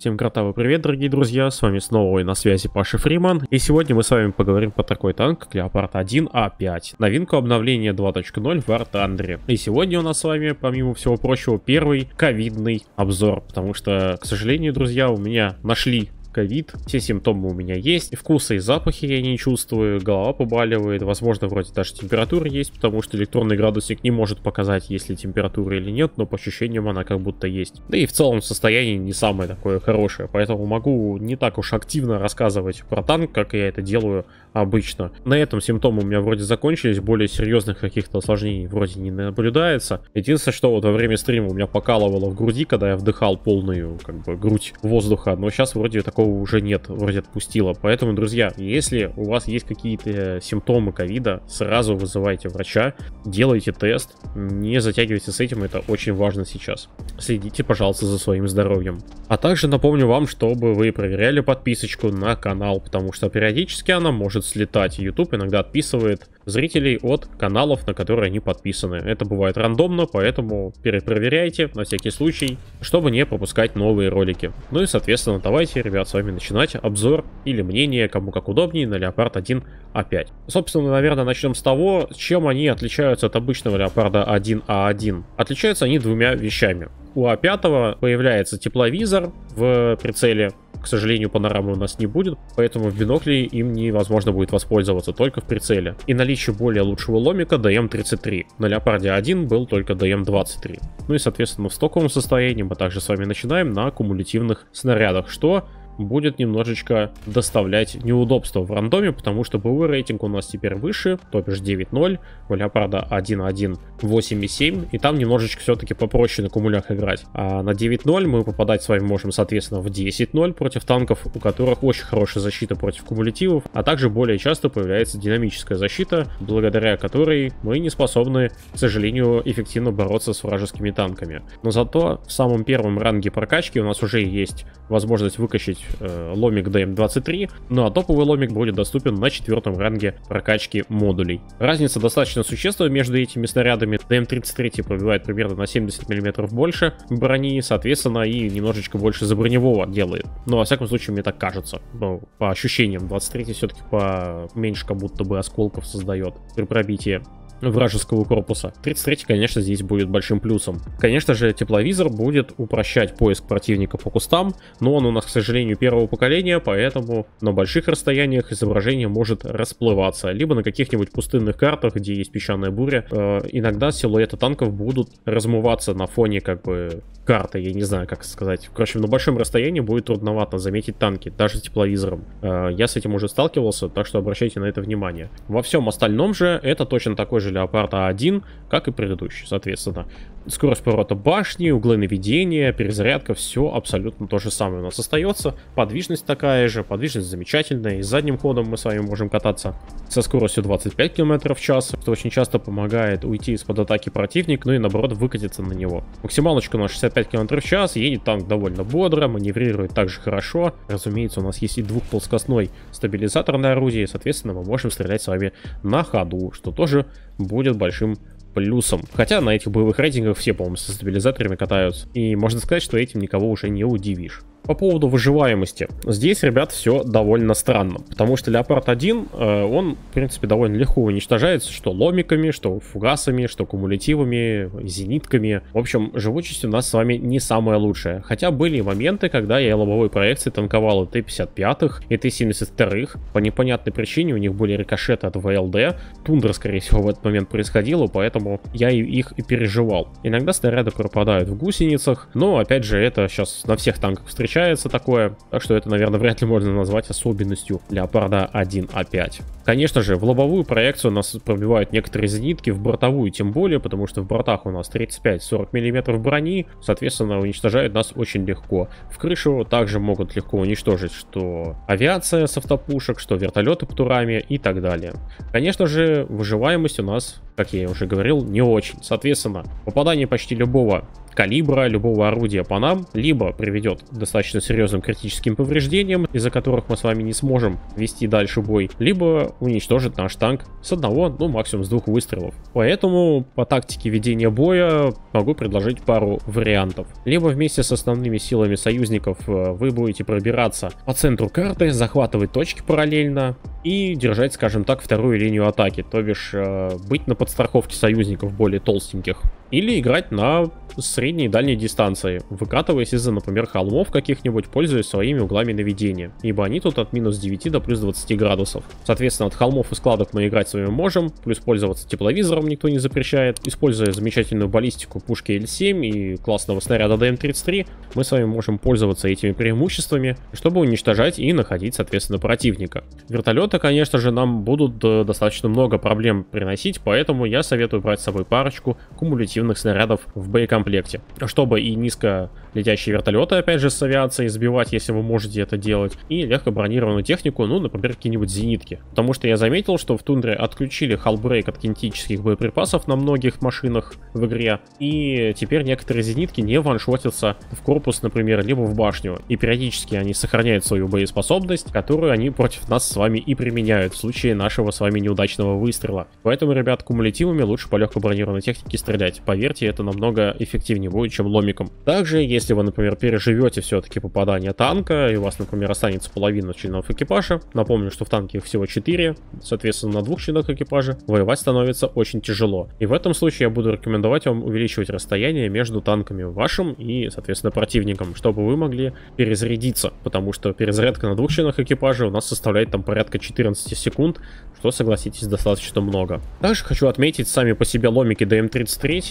Всем кротавый привет, дорогие друзья, с вами снова и на связи Паша Фриман, и сегодня мы с вами поговорим про такой танк, как Леопард 1А5, новинку обновления 2.0 в Thunder. И сегодня у нас с вами, помимо всего прочего, первый ковидный обзор, потому что, к сожалению, друзья, у меня нашли ковид, все симптомы у меня есть, вкуса и запахи я не чувствую, голова побаливает, возможно, вроде даже температура есть, потому что электронный градусник не может показать, есть ли температура или нет, но по ощущениям она как будто есть. Да и в целом состояние не самое такое хорошее, поэтому могу не так уж активно рассказывать про танк, как я это делаю обычно. На этом симптомы у меня вроде закончились, более серьезных каких-то осложнений вроде не наблюдается. Единственное, что вот во время стрима у меня покалывало в груди, когда я вдыхал полную как бы грудь воздуха, но сейчас вроде такого такого уже нет, вроде отпустила. Поэтому, друзья, если у вас есть какие-то симптомы ковида, сразу вызывайте врача, делайте тест, не затягивайте с этим, это очень важно сейчас. Следите, пожалуйста, за своим здоровьем. А также напомню вам, чтобы вы проверяли подписочку на канал, потому что периодически она может слетать. YouTube иногда отписывает зрителей от каналов, на которые они подписаны. Это бывает рандомно, поэтому перепроверяйте на всякий случай, чтобы не пропускать новые ролики. Ну и, соответственно, давайте, ребят, с вами начинать обзор или мнение, кому как удобнее, на Leopard 1 А5. Собственно, наверное, начнем с того, чем они отличаются от обычного Leopard 1 А1. Отличаются они двумя вещами. У А5 появляется тепловизор в прицеле, к сожалению, панорамы у нас не будет, поэтому в бинокле им невозможно будет воспользоваться только в прицеле. И наличие более лучшего ломика DM33. На Леопарде 1 был только DM23. Ну и, соответственно, в стоковом состоянии мы также с вами начинаем на кумулятивных снарядах, что будет немножечко доставлять неудобства в рандоме, потому что БВ рейтинг у нас теперь выше, то бишь 9.0, у Леопарда 1.1 8.7, и там немножечко все-таки попроще на кумулях играть. А на 9.0 мы попадать с вами можем, соответственно, в 10.0 против танков, у которых очень хорошая защита против кумулятивов, а также более часто появляется динамическая защита, благодаря которой мы не способны, к сожалению, эффективно бороться с вражескими танками. Но зато в самом первом ранге прокачки у нас уже есть возможность выкачать э, ломик DM23, ну а топовый ломик будет доступен на четвертом ранге прокачки модулей. Разница достаточно существенная между этими снарядами. DM33 пробивает примерно на 70 мм больше брони, соответственно, и немножечко больше заброневого делает. Но, во всяком случае, мне так кажется. Ну, по ощущениям, 23 все-таки по меньше как будто бы осколков создает при пробитии вражеского корпуса. 33, конечно, здесь будет большим плюсом. Конечно же, тепловизор будет упрощать поиск противника по кустам, но он у нас, к сожалению, первого поколения, поэтому на больших расстояниях изображение может расплываться. Либо на каких-нибудь пустынных картах, где есть песчаная буря, э, иногда силуэты танков будут размываться на фоне как бы карты, я не знаю, как сказать. Короче, на большом расстоянии будет трудновато заметить танки, даже тепловизором. Э, я с этим уже сталкивался, так что обращайте на это внимание. Во всем остальном же это точно такой же же Leopard A1, как и предыдущий, соответственно. Скорость поворота башни, углы наведения, перезарядка, все абсолютно то же самое у нас остается. Подвижность такая же, подвижность замечательная, и задним ходом мы с вами можем кататься со скоростью 25 км в час, что очень часто помогает уйти из-под атаки противника, ну и наоборот выкатиться на него. Максималочка у нас 65 км в час, едет танк довольно бодро, маневрирует также хорошо. Разумеется, у нас есть и двухплоскостной стабилизатор на орудии, соответственно, мы можем стрелять с вами на ходу, что тоже будет большим плюсом. Хотя на этих боевых рейтингах все, по-моему, со стабилизаторами катаются. И можно сказать, что этим никого уже не удивишь. По поводу выживаемости. Здесь, ребят, все довольно странно. Потому что Леопард 1, э, он, в принципе, довольно легко уничтожается, что ломиками, что фугасами, что кумулятивами, зенитками. В общем, живучесть у нас с вами не самая лучшая. Хотя были моменты, когда я лобовой проекции танковал и Т-55 и Т-72. По непонятной причине у них были рикошеты от ВЛД. Тундра, скорее всего, в этот момент происходила, поэтому я их и переживал. Иногда снаряды пропадают в гусеницах, но, опять же, это сейчас на всех танках встречается встречается такое, так что это, наверное, вряд ли можно назвать особенностью Леопарда 1А5. Конечно же, в лобовую проекцию нас пробивают некоторые зенитки, в бортовую тем более, потому что в бортах у нас 35-40 мм брони, соответственно, уничтожают нас очень легко. В крышу также могут легко уничтожить что авиация с автопушек, что вертолеты по турами и так далее. Конечно же, выживаемость у нас как я уже говорил, не очень. Соответственно, попадание почти любого калибра любого орудия по нам, либо приведет к достаточно серьезным критическим повреждениям, из-за которых мы с вами не сможем вести дальше бой, либо уничтожит наш танк с одного, ну максимум с двух выстрелов. Поэтому по тактике ведения боя могу предложить пару вариантов. Либо вместе с основными силами союзников э, вы будете пробираться по центру карты, захватывать точки параллельно и держать, скажем так, вторую линию атаки, то бишь э, быть на подстраховке союзников более толстеньких. Или играть на средней и дальней дистанции, выкатываясь из-за, например, холмов каких-нибудь, пользуясь своими углами наведения, ибо они тут от минус 9 до плюс 20 градусов. Соответственно, от холмов и складок мы играть с вами можем, плюс пользоваться тепловизором никто не запрещает. Используя замечательную баллистику пушки L7 и классного снаряда DM-33, мы с вами можем пользоваться этими преимуществами, чтобы уничтожать и находить, соответственно, противника. Вертолеты, конечно же, нам будут э, достаточно много проблем приносить, поэтому я советую брать с собой парочку кумулятивных реактивных снарядов в боекомплекте. Чтобы и низко летящие вертолеты, опять же, с авиацией сбивать, если вы можете это делать, и легко бронированную технику, ну, например, какие-нибудь зенитки. Потому что я заметил, что в тундре отключили халбрейк от кинетических боеприпасов на многих машинах в игре, и теперь некоторые зенитки не ваншотятся в корпус, например, либо в башню, и периодически они сохраняют свою боеспособность, которую они против нас с вами и применяют в случае нашего с вами неудачного выстрела. Поэтому, ребят, кумулятивами лучше по легко бронированной технике стрелять поверьте, это намного эффективнее будет, чем ломиком. Также, если вы, например, переживете все-таки попадание танка, и у вас, например, останется половина членов экипажа, напомню, что в танке их всего 4, соответственно, на двух членах экипажа воевать становится очень тяжело. И в этом случае я буду рекомендовать вам увеличивать расстояние между танками вашим и, соответственно, противником, чтобы вы могли перезарядиться, потому что перезарядка на двух членах экипажа у нас составляет там порядка 14 секунд, что, согласитесь, достаточно много. Также хочу отметить сами по себе ломики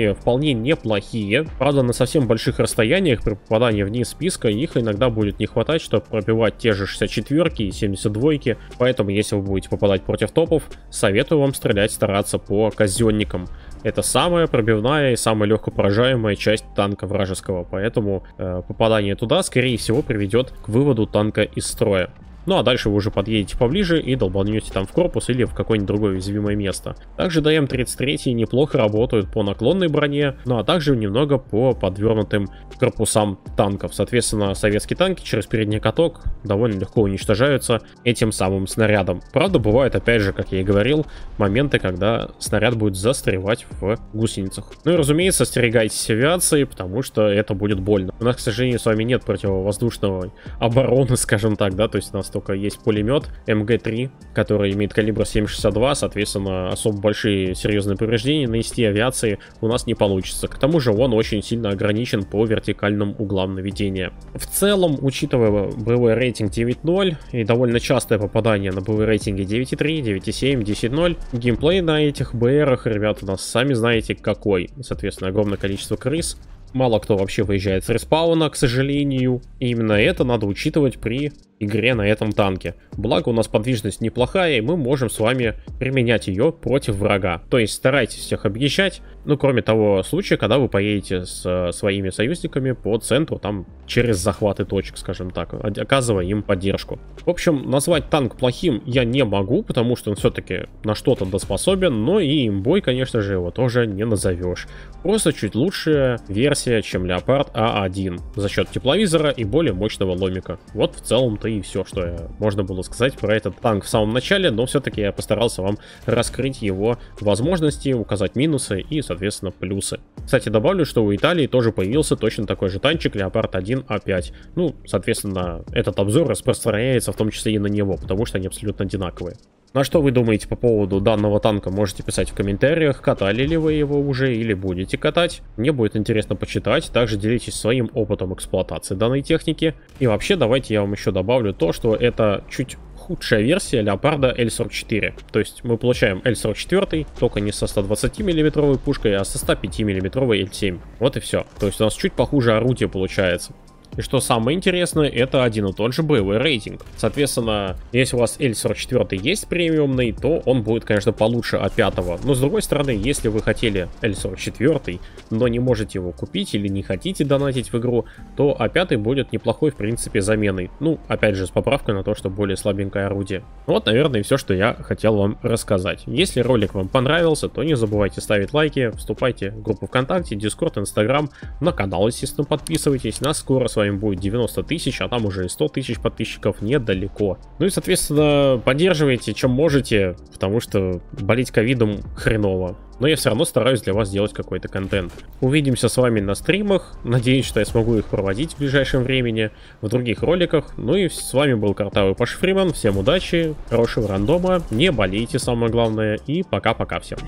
DM33 вполне неплохие. Правда, на совсем больших расстояниях при попадании вниз списка их иногда будет не хватать, чтобы пробивать те же 64 и 72 -ки. Поэтому, если вы будете попадать против топов, советую вам стрелять, стараться по казенникам. Это самая пробивная и самая легко поражаемая часть танка вражеского, поэтому э, попадание туда, скорее всего, приведет к выводу танка из строя. Ну а дальше вы уже подъедете поближе и долбанете там в корпус или в какое-нибудь другое уязвимое место. Также ДМ-33 неплохо работают по наклонной броне, ну а также немного по подвернутым корпусам танков. Соответственно, советские танки через передний каток довольно легко уничтожаются этим самым снарядом. Правда, бывают, опять же, как я и говорил, моменты, когда снаряд будет застревать в гусеницах. Ну и, разумеется, остерегайтесь авиации, потому что это будет больно. У нас, к сожалению, с вами нет противовоздушного обороны, скажем так, да, то есть у нас только есть пулемет МГ-3, который имеет калибр 7,62, соответственно, особо большие серьезные повреждения нанести авиации у нас не получится. К тому же он очень сильно ограничен по вертикальным углам наведения. В целом, учитывая боевой рейтинг 9.0 и довольно частое попадание на боевые рейтинги 9.3, 9.7, 10.0, геймплей на этих БРах, ребята, у нас сами знаете какой. Соответственно, огромное количество крыс, Мало кто вообще выезжает с респауна, к сожалению. И именно это надо учитывать при игре на этом танке. Благо у нас подвижность неплохая, и мы можем с вами применять ее против врага. То есть старайтесь всех объезжать, ну кроме того случая, когда вы поедете с э, своими союзниками по центру, там через захваты точек, скажем так, оказывая им поддержку. В общем, назвать танк плохим я не могу, потому что он все-таки на что-то доспособен, но и имбой, конечно же, его тоже не назовешь. Просто чуть лучшая версия, чем Леопард А1, за счет тепловизора и более мощного ломика. Вот в целом-то и все, что можно было сказать про этот танк в самом начале, но все-таки я постарался вам раскрыть его возможности, указать минусы и, соответственно, плюсы. Кстати, добавлю, что у Италии тоже появился точно такой же танчик Leopard 1 А5. Ну, соответственно, этот обзор распространяется в том числе и на него, потому что они абсолютно одинаковые. Ну а что вы думаете по поводу данного танка, можете писать в комментариях, катали ли вы его уже или будете катать. Мне будет интересно почитать, также делитесь своим опытом эксплуатации данной техники. И вообще давайте я вам еще добавлю то, что это чуть худшая версия Леопарда L44. То есть мы получаем L44, только не со 120 миллиметровой пушкой, а со 105 миллиметровой L7. Вот и все. То есть у нас чуть похуже орудие получается. И что самое интересное, это один и тот же боевой рейтинг. Соответственно, если у вас L44 есть премиумный, то он будет, конечно, получше А5. Но с другой стороны, если вы хотели L44, но не можете его купить или не хотите донатить в игру, то А5 будет неплохой, в принципе, заменой. Ну, опять же, с поправкой на то, что более слабенькое орудие. Вот, наверное, и все, что я хотел вам рассказать. Если ролик вам понравился, то не забывайте ставить лайки, вступайте в группу ВКонтакте, Дискорд, Инстаграм, на канал, естественно, подписывайтесь. Нас скоро с вами будет 90 тысяч, а там уже и 100 тысяч подписчиков недалеко. Ну и, соответственно, поддерживайте, чем можете, потому что болеть ковидом хреново. Но я все равно стараюсь для вас сделать какой-то контент. Увидимся с вами на стримах. Надеюсь, что я смогу их проводить в ближайшем времени, в других роликах. Ну и с вами был Картавый Паш Фриман. Всем удачи, хорошего рандома, не болейте, самое главное. И пока-пока всем.